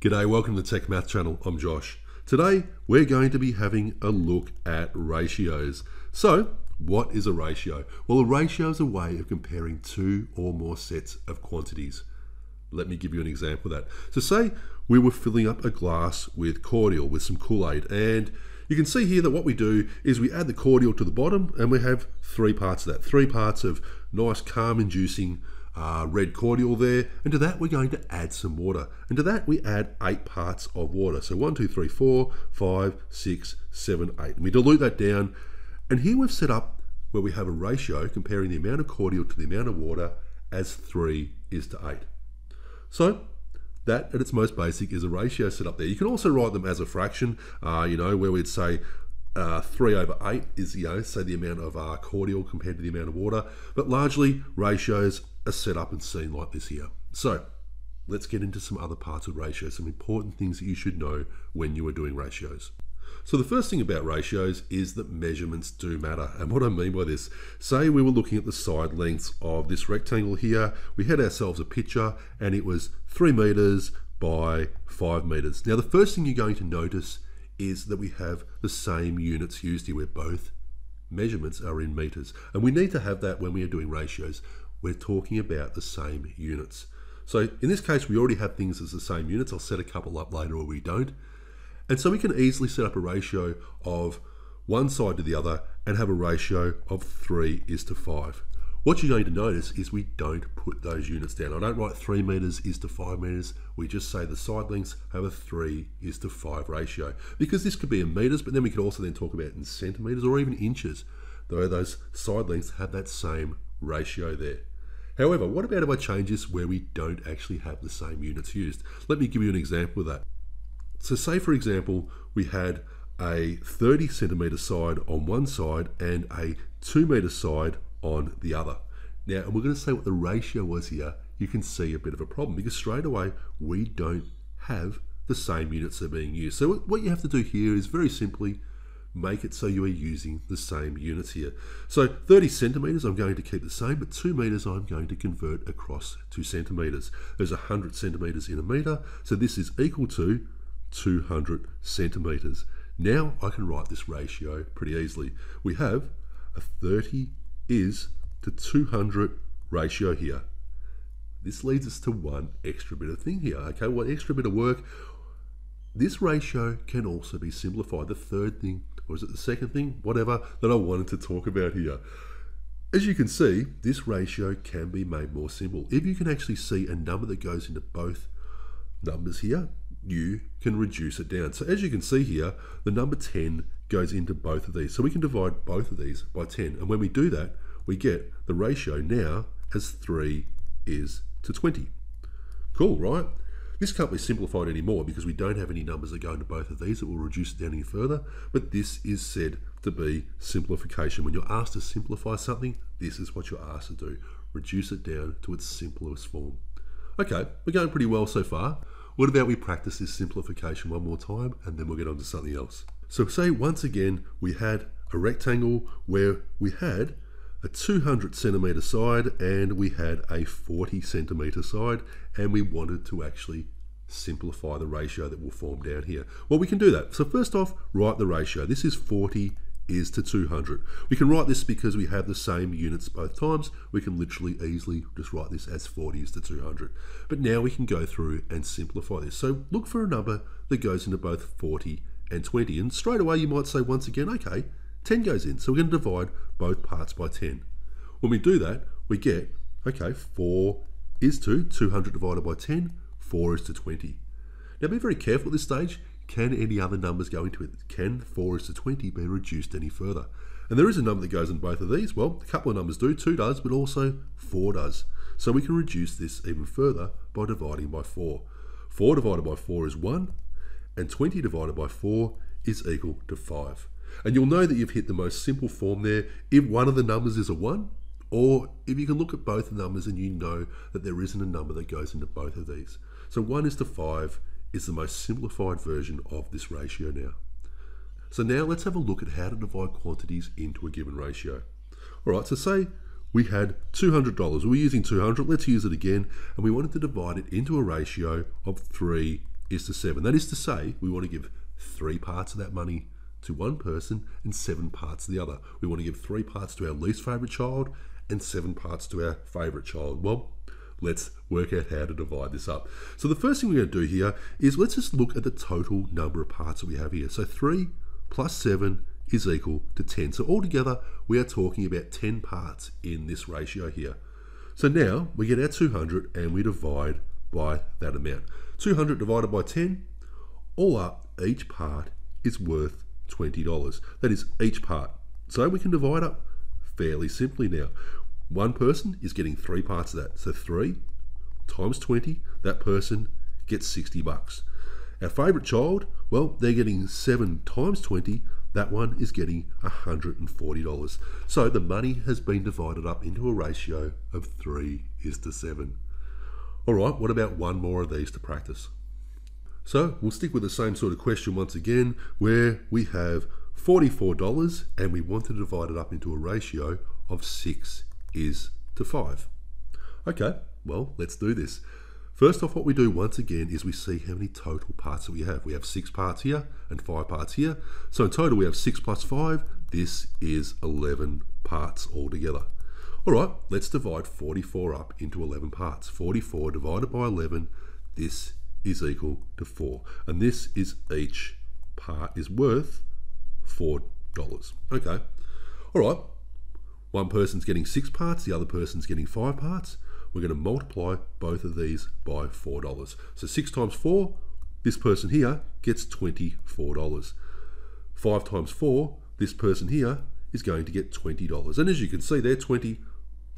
G'day, welcome to the tecmath channel. I'm Josh. Today we're going to be having a look at ratios. So, what is a ratio? Well, a ratio is a way of comparing two or more sets of quantities. Let me give you an example of that. So, say we were filling up a glass with cordial with some Kool Aid, and you can see here that what we do is we add the cordial to the bottom, and we have three parts of that three parts of nice, calm inducing uh, red cordial there. And to that, we're going to add some water. And to that, we add eight parts of water. So one, two, three, four, five, six, seven, eight. And we dilute that down. And here we've set up where we have a ratio comparing the amount of cordial to the amount of water as 3 is to 8. So that at its most basic is a ratio set up there. You can also write them as a fraction, uh, you know, where we'd say uh, 3 over 8 is, you know, say the amount of uh, cordial compared to the amount of water. But largely, ratios are set up and seen like this here. So let's get into some other parts of ratios, some important things that you should know when you are doing ratios. So the first thing about ratios is that measurements do matter. And what I mean by this, say we were looking at the side lengths of this rectangle here, we had ourselves a picture and it was three meters by five meters. Now the first thing you're going to notice is that we have the same units used here where both measurements are in meters. And we need to have that when we are doing ratios. We're talking about the same units. So in this case, we already have things as the same units. I'll set a couple up later where we don't. And so we can easily set up a ratio of one side to the other and have a ratio of 3 is to 5. What you're going to notice is we don't put those units down. I don't write 3 metres is to 5 metres. We just say the side lengths have a 3 is to 5 ratio. Because this could be in metres, but then we could also then talk about in centimetres or even inches, though those side lengths have that same ratio there. However, what about if I change this where we don't actually have the same units used? Let me give you an example of that. So say for example, we had a 30 centimeter side on one side and a two meter side on the other. Now, and we're going to say what the ratio was here. You can see a bit of a problem because straight away we don't have the same units that are being used. So what you have to do here is very simply make it so you are using the same units here. So 30 centimeters I'm going to keep the same, but 2 meters I'm going to convert across to centimeters. There's 100 centimeters in a meter, so this is equal to 200 centimeters. Now I can write this ratio pretty easily. We have a 30 is to 200 ratio here. This leads us to one extra bit of thing here. Okay, one extra bit of work. This ratio can also be simplified. The third thing, or is it the second thing, whatever, that I wanted to talk about here. As you can see, this ratio can be made more simple. If you can actually see a number that goes into both numbers here, you can reduce it down. So as you can see here, the number 10 goes into both of these. So we can divide both of these by 10. And when we do that, we get the ratio now as 3 is to 20. Cool, right? This can't be simplified anymore because we don't have any numbers that go into both of these that will reduce it down any further. But this is said to be simplification. When you're asked to simplify something, this is what you're asked to do. Reduce it down to its simplest form. Okay, we're going pretty well so far. What about we practice this simplification one more time and then we'll get on to something else. So say once again we had a rectangle where we had a 200 centimeter side and we had a 40 centimeter side and we wanted to actually simplify the ratio that will form down here. Well, we can do that. So first off, write the ratio. This is 40 is to 200. We can write this because we have the same units both times. We can literally easily just write this as 40 is to 200. But now we can go through and simplify this. So look for a number that goes into both 40 and 20. And straight away you might say once again, okay, 10 goes in. So we're going to divide both parts by 10. When we do that, we get, okay, 4 is to 200 divided by 10, 4 is to 20. Now be very careful at this stage can any other numbers go into it? Can 4 is to 20 be reduced any further? And there is a number that goes in both of these. Well, a couple of numbers do. 2 does, but also 4 does. So we can reduce this even further by dividing by 4. 4 divided by 4 is 1, and 20 divided by 4 is equal to 5. And you'll know that you've hit the most simple form there if one of the numbers is a 1, or if you can look at both numbers and you know that there isn't a number that goes into both of these. So 1 is to 5, is the most simplified version of this ratio now. So now let's have a look at how to divide quantities into a given ratio. All right, so say we had $200. We are using 200, let's use it again, and we wanted to divide it into a ratio of 3 is to 7. That is to say, we want to give three parts of that money to one person and seven parts to the other. We want to give three parts to our least favourite child and seven parts to our favourite child. Well, let's work out how to divide this up. So the first thing we're going to do here is let's just look at the total number of parts that we have here. So 3 plus 7 is equal to 10. So altogether, we are talking about 10 parts in this ratio here. So now we get our 200 and we divide by that amount. 200 divided by 10, all up, each part is worth $20. That is each part. So we can divide up fairly simply now. One person is getting three parts of that. So 3 times 20, that person gets 60 bucks. Our favourite child, well, they're getting 7 times 20, that one is getting $140. So the money has been divided up into a ratio of 3 is to 7. All right, what about one more of these to practice? So we'll stick with the same sort of question once again, where we have $44 and we want to divide it up into a ratio of 6 is to 5. Okay, well, let's do this. First off, what we do once again is we see how many total parts that we have. We have six parts here and five parts here. So in total, we have six plus five. This is 11 parts altogether. All right, let's divide 44 up into 11 parts. 44 divided by 11, this is equal to 4. And this is each part is worth $4. Okay. All right, one person's getting six parts, the other person's getting five parts. We're going to multiply both of these by $4. So 6 times 4, this person here gets $24. 5 times 4, this person here is going to get $20. And as you can see there, 20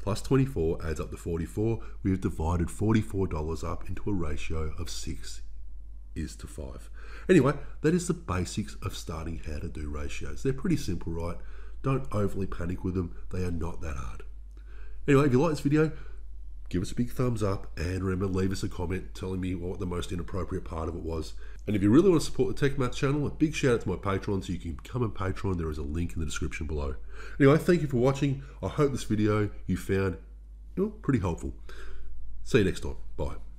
plus 24 adds up to 44. We've divided $44 up into a ratio of 6 is to 5. Anyway, that is the basics of starting how to do ratios. They're pretty simple, right? Don't overly panic with them. They are not that hard. Anyway, if you like this video, give us a big thumbs up and remember leave us a comment telling me what the most inappropriate part of it was. And if you really want to support the Tech Maths channel, a big shout out to my Patreon so you can become a patron. There is a link in the description below. Anyway, thank you for watching. I hope this video you found you know, pretty helpful. See you next time. Bye.